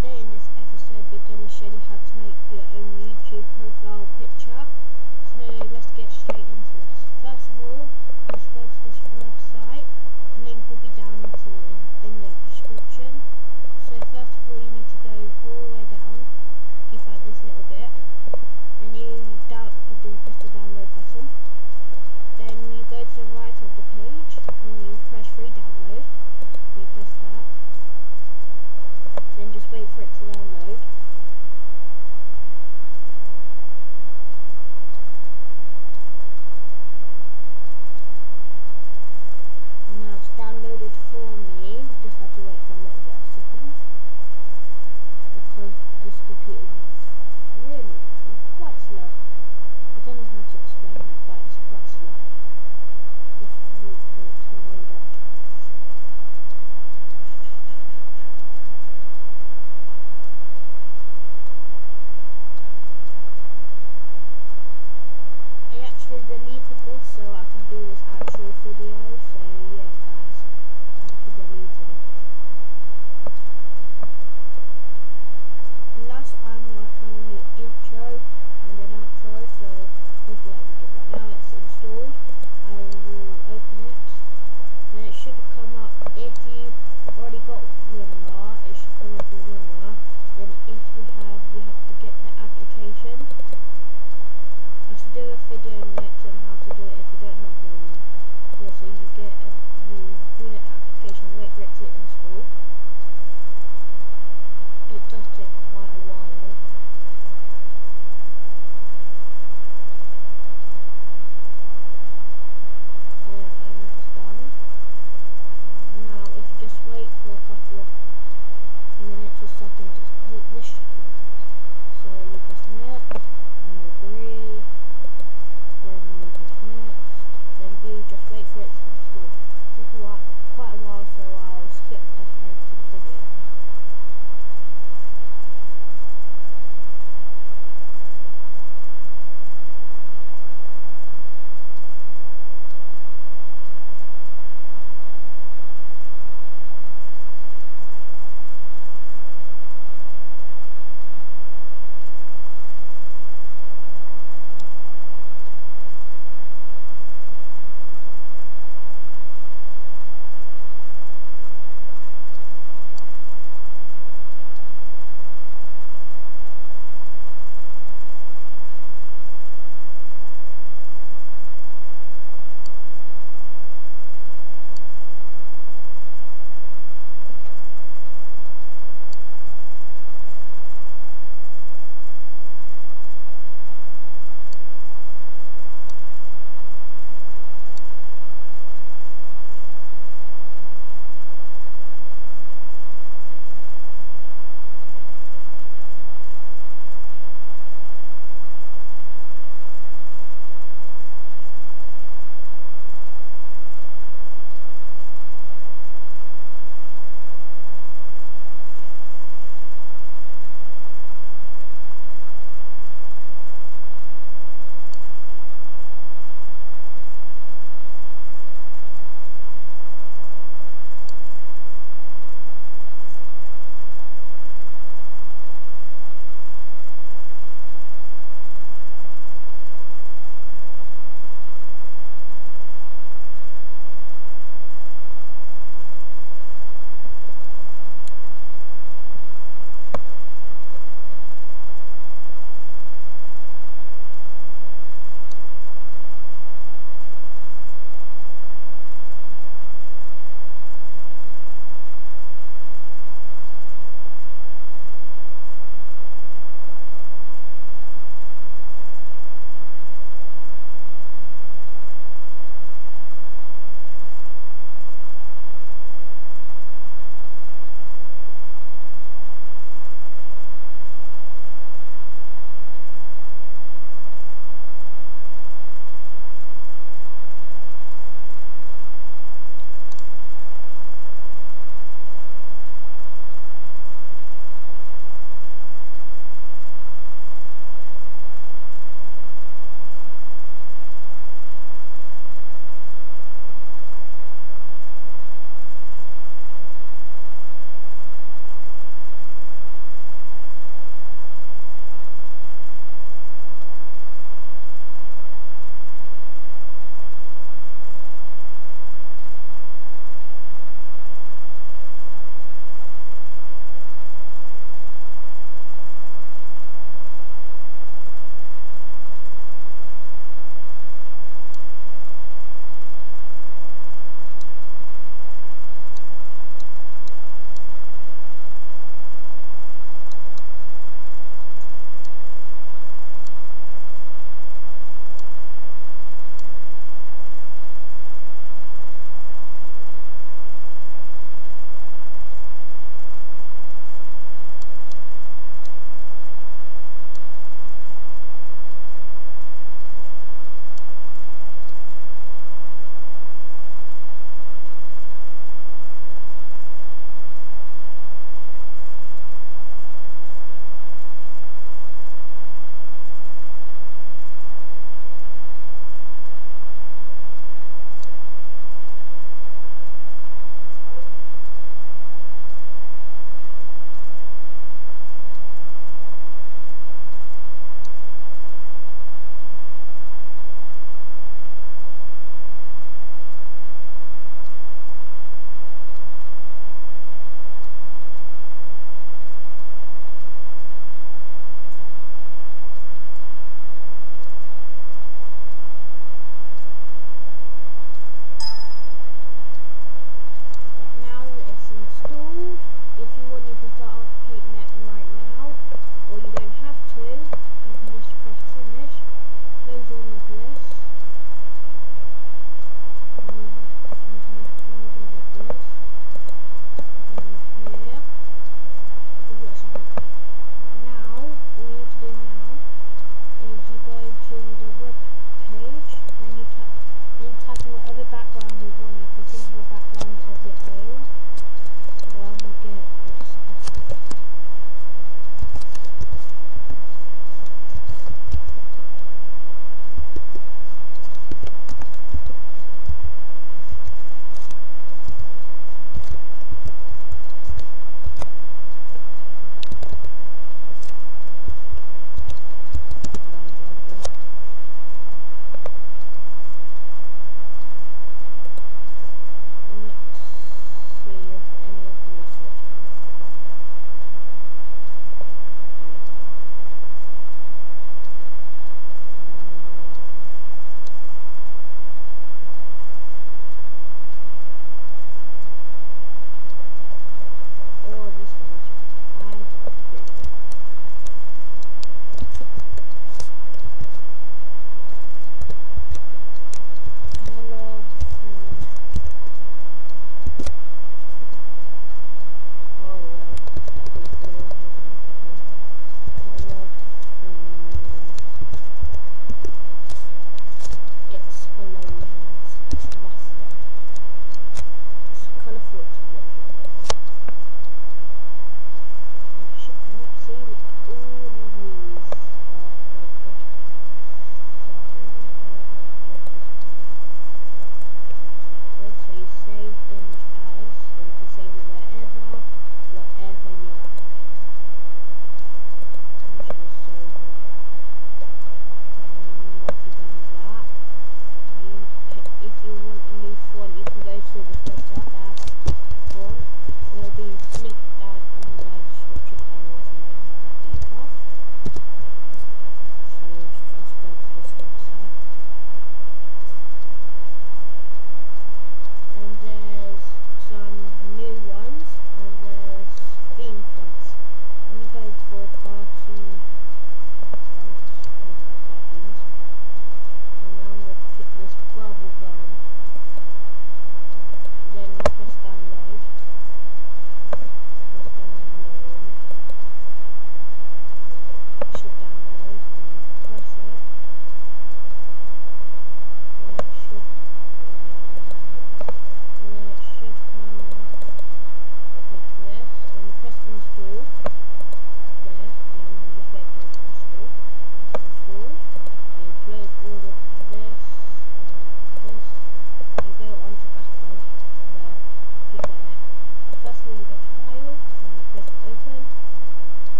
Today in this episode we're going to show you how to make your own YouTube profile picture. So let's get straight into this. First of all, let's go to this website. The link will be down into in the description. So first of all you need to go all the way down. You find this little bit. Then you down you do press the download button. Then you go to the right of the page and you press free download. You press that then just wait for it to download. Now it's downloaded for me, just have to wait for a little bit of seconds. Because this computer is really quite slow. I don't know how to explain it, but it's quite slow. Just wait for it to load up. I actually deleted this so I can do this actual video, so yeah guys, I actually deleted it. And last I'm working on the intro and then outro, so hopefully that will be good. Right now it's installed, I will open it, then it should come up if you already got it should come up then if have to get the application I should do a video next on how to do it if you don't have one. Yeah, so you get a, the application, wait for it to install. It does take quite a while. Yeah. Now, if you just wait for a couple of minutes or seconds, this. So you press next, you agree, then you press next, then you just wait for it to install. Take a while, quite a while, so uh,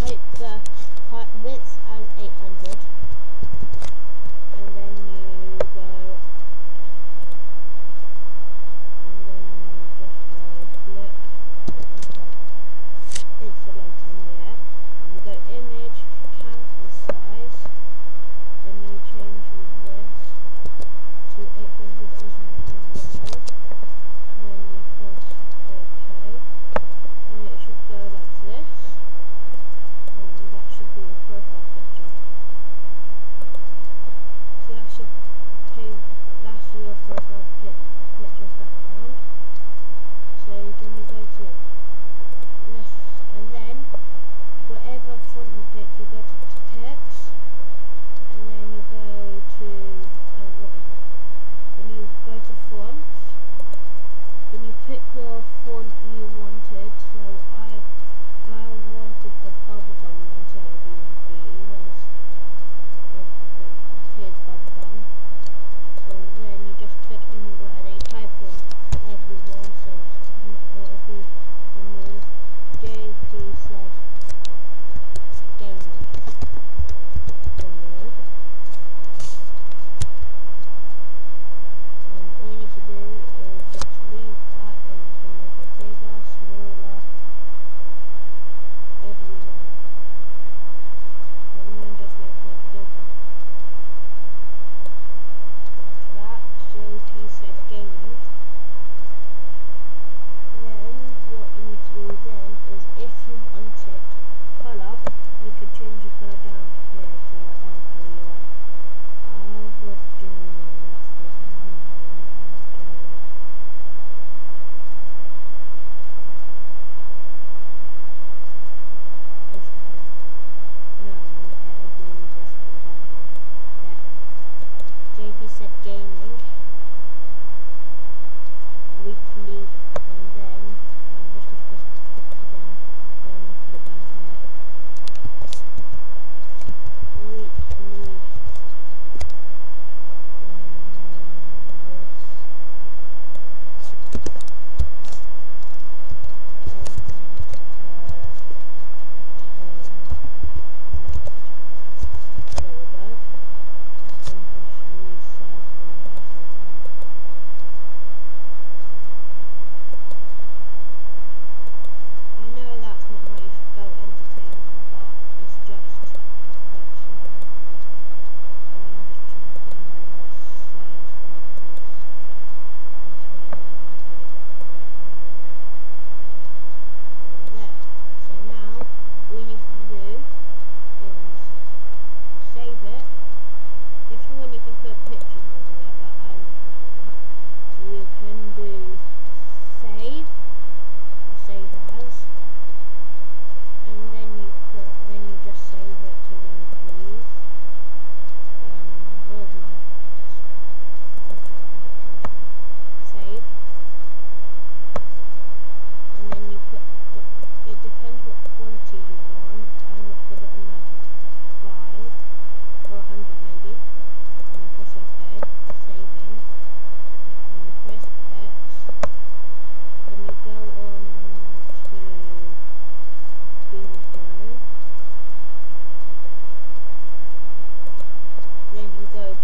height the height width as 800. go to font. Then you pick the font you wanted. So I I wanted the bubblegum one, so it would be where's here's bubblegum. So then you just click anywhere they type in everyone, so it'll be remove JPZ.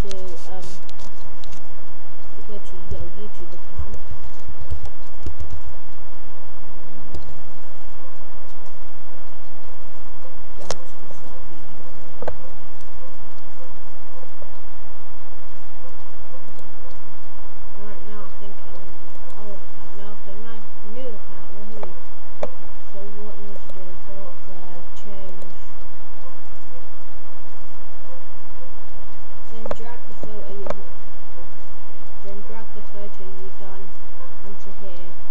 To um go to your YouTube account. You almost can set up YouTube already. Right now I think I'm in the old account. Now for my new account, woohoo. So what you need to do is go up there, change then drag the photo you then drag the photo you've done onto here